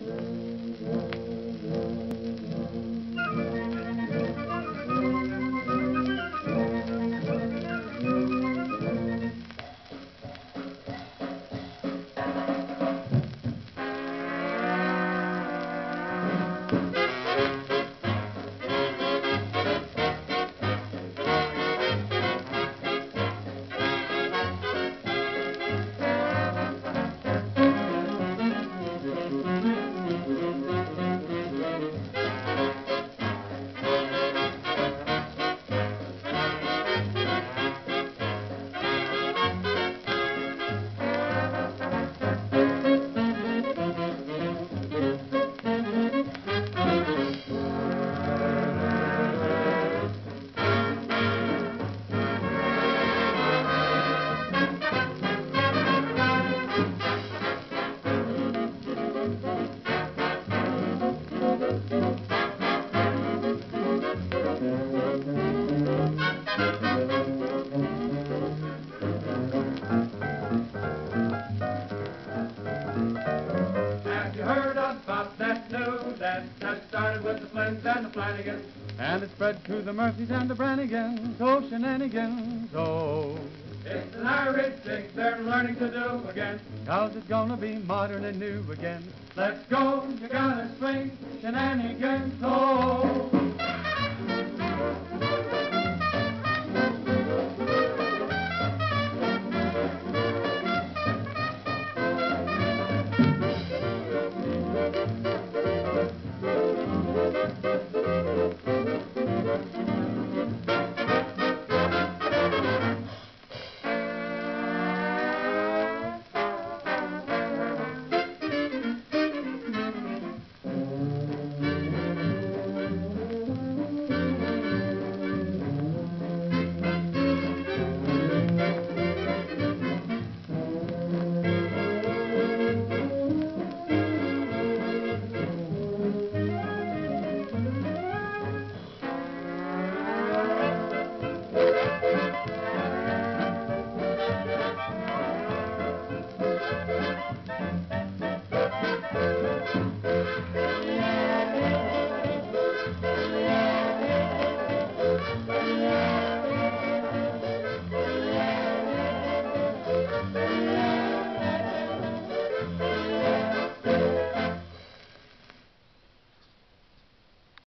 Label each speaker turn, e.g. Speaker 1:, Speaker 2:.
Speaker 1: Hum. And the Flanagans?
Speaker 2: And it spread to the Murphys and the Brannigans, oh shenanigans, oh.
Speaker 1: It's an Irish thing they're learning to do again.
Speaker 2: Cause it's gonna be modern and new again.
Speaker 1: Let's go, you gotta swing, shenanigans, oh. Thank you.